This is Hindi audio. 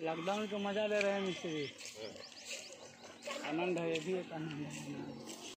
लॉकडाउन का मज़ा ले रहे हैं मिस्त्री। हाँ। आनंद है ये भी एक आनंद है।